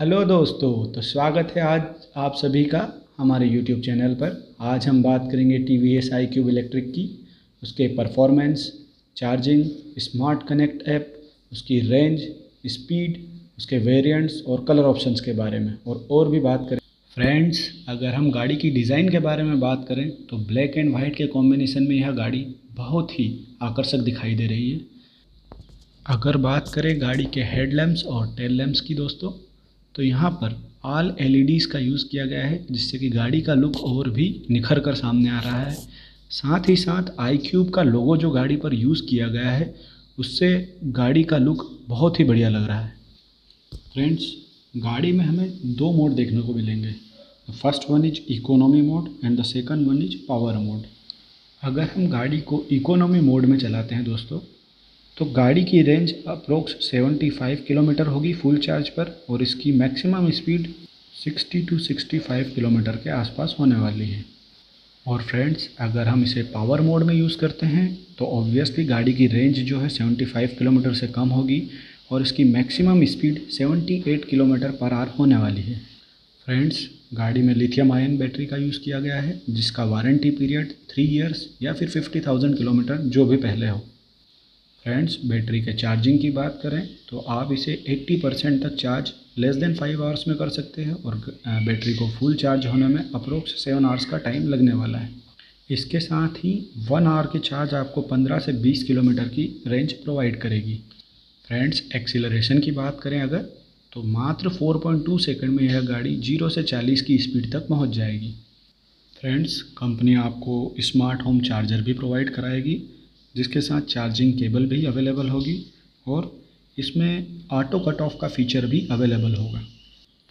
Hello दोस्तों तो स्वागत है आज आप सभी का हमारे यूट्यूब चैनल पर। आज हम बात करेंगे T V S I cube electric की, उसके performance charging smart connect app उसकी रेंज स्पीड उसके वेरिएंट्स और कलर ऑप्शंस के बारे में और और भी बात करें। फ्रेंड्स अगर हम गाड़ी की डिज़ाइन के बारे में बात करें तो ब्लैक एंड वाइट के कॉम्बिनेशन में यह गाड़ी बहुत ही आकर्षक दिखाई दे रही है। अगर बात करें गाड़ी के हेडलैम्प्स और टेल लैम्प्स की दोस्तों तो यहाँ पर ऑल एलईडीज़ का यूज़ किया गया है, जिससे कि गाड़ी का लुक और भी निखर कर सामने आ रहा है। साथ ही साथ आई क्यूब का लोगो जो गाड़ी पर यूज़ किया गया है, उससे गाड़ी का लुक बहुत ही बढ़िया लग रहा है। फ्रेंड्स गाड़ी में हमें दो मोड देखने को मिलेंगे। First one is economy mode and the second one is power mode अगर हम गाड़ी को इकोनॉमी मोड में चलाते हैं दोस्तों तो गाड़ी की रेंज अप्रोक्स 75 किलोमीटर होगी फुल चार्ज पर और इसकी मैक्सिमम स्पीड 60 टू 65 किलोमीटर के आसपास होने वाली है। और फ्रेंड्स अगर हम इसे पावर मोड में यूज़ करते हैं तो ऑब्वियसली गाड़ी की रेंज जो है 75 किलोमीटर से कम होगी और इसकी मैक्सिमम स्पीड 78 किलोमीटर पर आर होने वाली है। फ्रेंड्स गाड़ी में लिथियम आयन बैटरी का यूज़ किया गया है, जिसका वारंटी पीरियड थ्री ईयर्स या फिर फिफ्टी थाउज़ेंड किलोमीटर, जो भी पहले हो। फ्रेंड्स, बैटरी के चार्जिंग की बात करें तो आप इसे 80 परसेंट तक charge less than five hours में कर सकते हैं और बैटरी को फुल चार्ज होने में अप्रोक्स सेवन आवर्स का टाइम लगने वाला है। इसके साथ ही वन आवर की चार्ज आपको 15 से 20 किलोमीटर की रेंज प्रोवाइड करेगी। फ्रेंड्स, एक्सीलरेशन की बात करें अगर तो मात्र 4.2 सेकंड में यह गाड़ी ज़ीरो से 40 की स्पीड तक पहुँच जाएगी। फ्रेंड्स, कंपनी आपको स्मार्ट होम चार्जर भी प्रोवाइड कराएगी। जिसके साथ चार्जिंग केबल भी अवेलेबल होगी और इसमें ऑटो कट ऑफ़ का फीचर भी अवेलेबल होगा।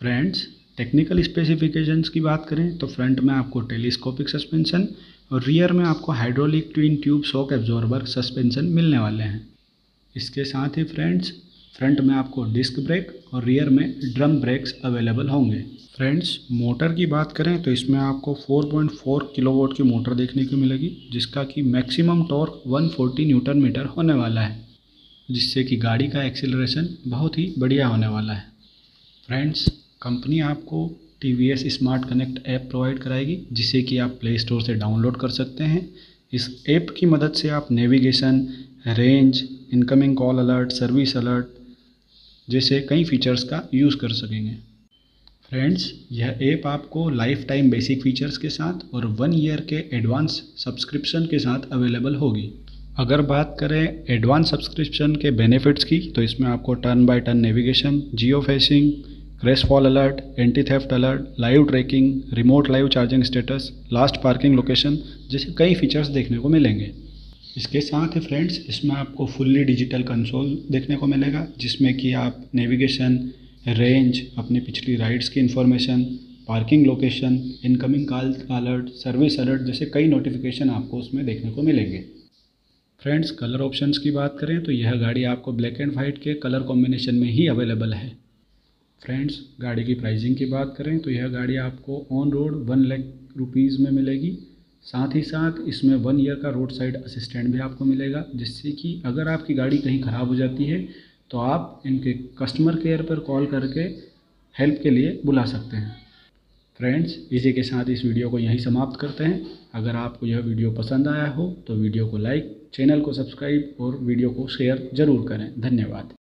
फ्रेंड्स टेक्निकल स्पेसिफिकेशंस की बात करें तो फ्रंट में आपको टेलीस्कोपिक सस्पेंशन और रियर में आपको hydraulic twin tube shock absorber suspension मिलने वाले हैं। इसके साथ ही फ्रेंड्स फ्रंट में आपको डिस्क ब्रेक और रियर में ड्रम ब्रेक्स अवेलेबल होंगे। फ्रेंड्स, मोटर की बात करें तो इसमें आपको 4.4 किलोवाट की मोटर देखने को मिलेगी, जिसका कि मैक्सिमम टॉर्क 140 न्यूटन मीटर होने वाला है, जिससे कि गाड़ी का एक्सेलरेशन बहुत ही बढ़िया होने वाला है। फ्रेंड्स, कंपनी आपको T V S smart connect app provide कराएगी, जिसे कि आप प्ले स्टोर से डाउनलोड कर सकते हैं। इस ऐप की मदद से आप navigation, range, incoming call alert, service alert जैसे कई फीचर्स का यूज़ कर सकेंगे। फ्रेंड्स यह ऐप आपको लाइफ टाइम बेसिक फीचर्स के साथ और वन ईयर के एडवांस सब्सक्रिप्शन के साथ अवेलेबल होगी। अगर बात करें एडवांस सब्सक्रिप्शन के बेनिफिट्स की तो इसमें आपको turn by turn navigation geo fencing crash fall alert anti theft alert live tracking remote live charging status last parking location जैसे कई फीचर्स देखने को मिलेंगे। इसके साथ ही फ्रेंड्स, इसमें आपको फुल्ली डिजिटल कंसोल देखने को मिलेगा, जिसमें कि आप नेविगेशन रेंज अपनी पिछली राइड्स की information parking location incoming call alert service alert जैसे कई नोटिफिकेशन आपको उसमें देखने को मिलेंगे। फ्रेंड्स कलर ऑप्शंस की बात करें तो यह गाड़ी आपको ब्लैक एंड वाइट के कलर कॉम्बिनेशन में ही अवेलेबल है। फ्रेंड्स, गाड़ी की प्राइसिंग की बात करें तो यह गाड़ी आपको on road one lakh rupees में मिलेगी। साथ ही साथ इसमें वन ईयर का रोड साइड असिस्टेंट भी आपको मिलेगा, जिससे कि अगर आपकी गाड़ी कहीं ख़राब हो जाती है तो आप इनके कस्टमर केयर पर कॉल करके हेल्प के लिए बुला सकते हैं। फ्रेंड्स इसी के साथ इस वीडियो को यहीं समाप्त करते हैं। अगर आपको यह वीडियो पसंद आया हो तो वीडियो को लाइक चैनल को सब्सक्राइब और वीडियो को शेयर ज़रूर करें। धन्यवाद।